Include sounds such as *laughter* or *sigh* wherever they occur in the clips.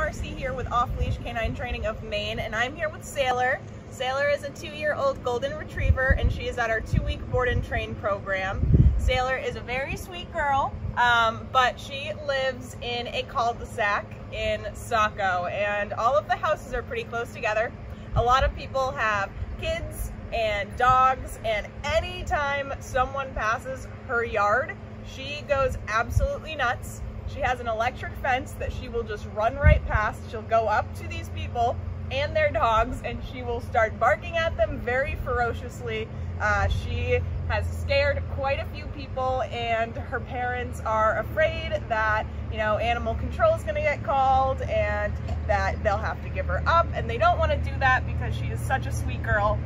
Marcy here with Off Leash Canine Training of Maine, and I'm here with Sailor. Sailor is a two-year-old golden retriever, and she is at our two-week board and train program. Sailor is a very sweet girl, um, but she lives in a cul-de-sac in Saco, and all of the houses are pretty close together. A lot of people have kids and dogs, and anytime someone passes her yard, she goes absolutely nuts. She has an electric fence that she will just run right past. She'll go up to these people and their dogs and she will start barking at them very ferociously. Uh, she has scared quite a few people and her parents are afraid that, you know, animal control is gonna get called and that they'll have to give her up and they don't wanna do that because she is such a sweet girl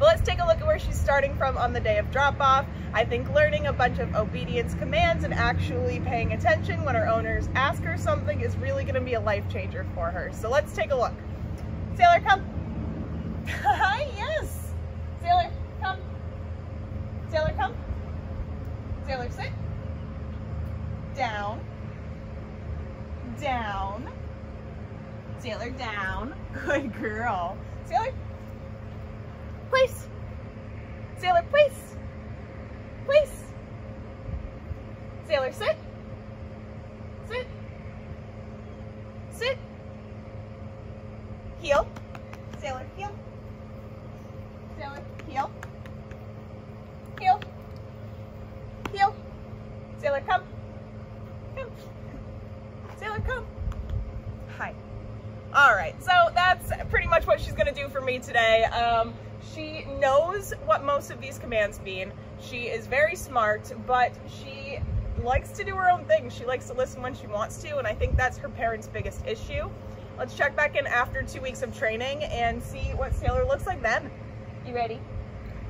but let's take a look at where she's starting from on the day of drop-off. I think learning a bunch of obedience commands and actually paying attention when her owners ask her something is really gonna be a life changer for her. So let's take a look. Sailor, come. Hi, *laughs* yes. Sailor, come. Sailor, come. Sailor, sit. Down. Down. Sailor, down. *laughs* Good girl. Sailor, Place. Sailor, place. Place. Sailor, sit. Sit. Sit. Heel. Sailor, heel. Sailor, heel. Heel. Heel. Sailor, come. Come. Sailor, come. Hi. All right, so that's pretty much what she's gonna do for me today. Um, she knows what most of these commands mean. She is very smart, but she likes to do her own thing. She likes to listen when she wants to, and I think that's her parents' biggest issue. Let's check back in after two weeks of training and see what Sailor looks like then. You ready?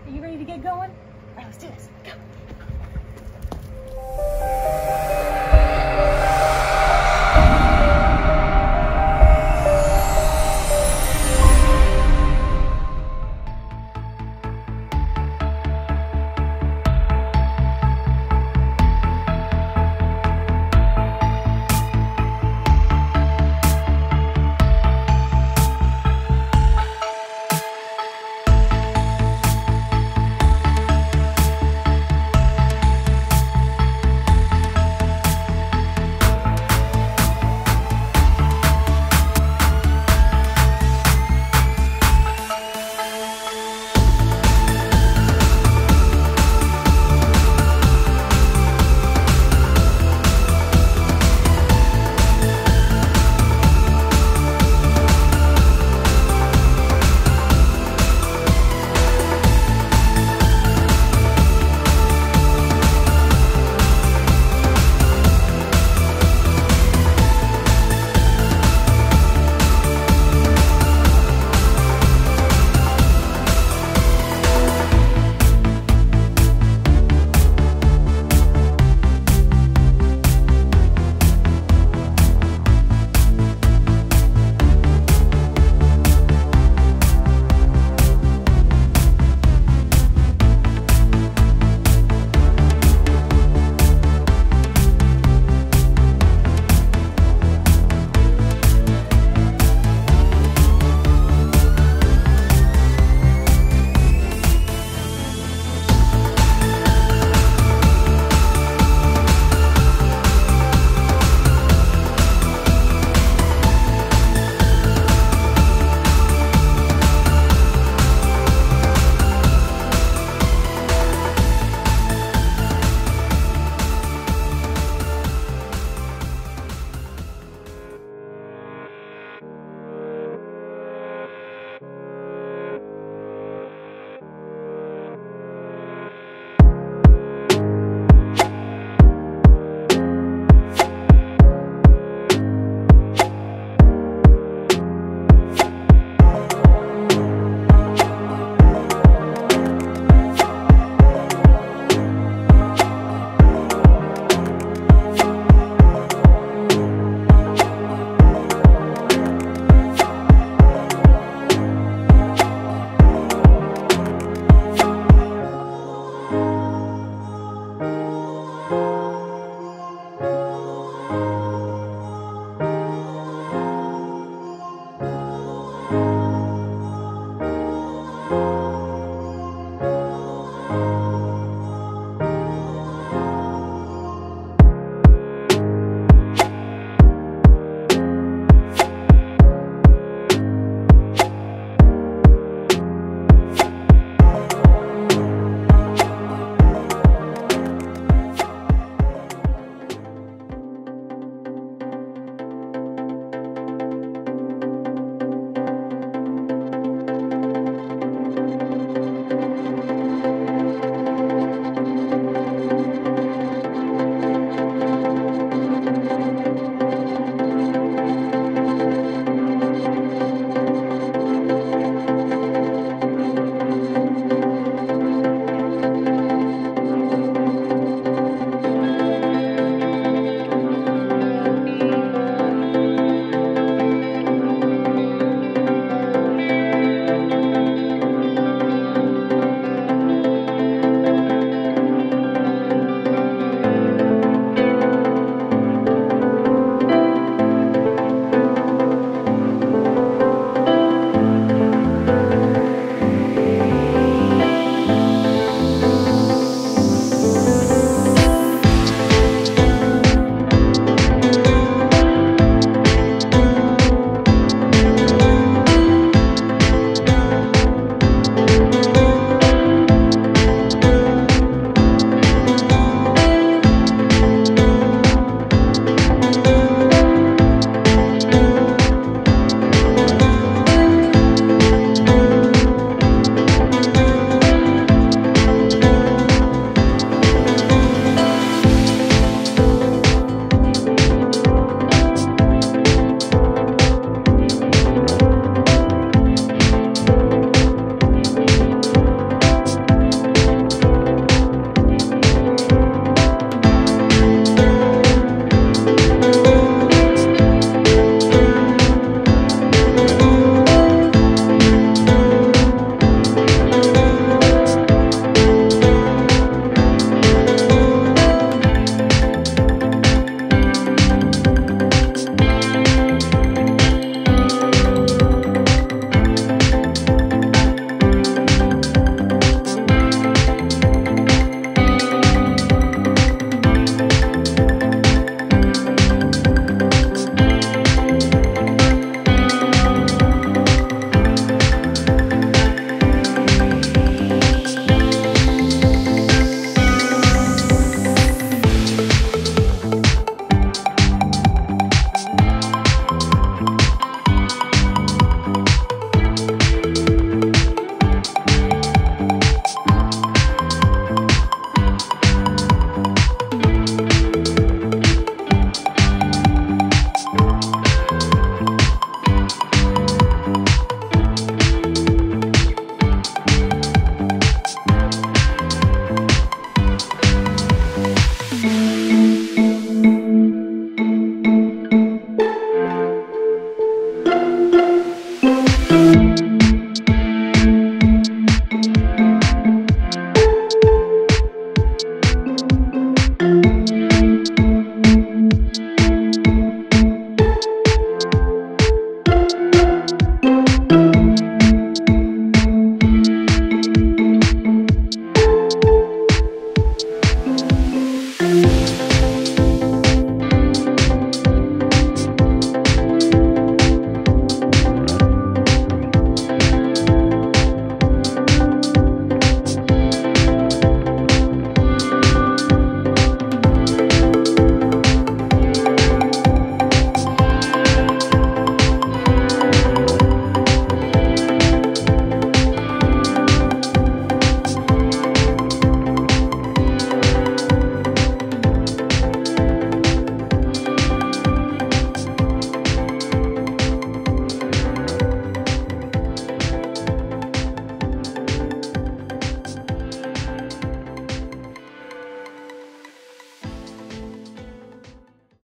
Are you ready to get going? All right, let's do this. Go.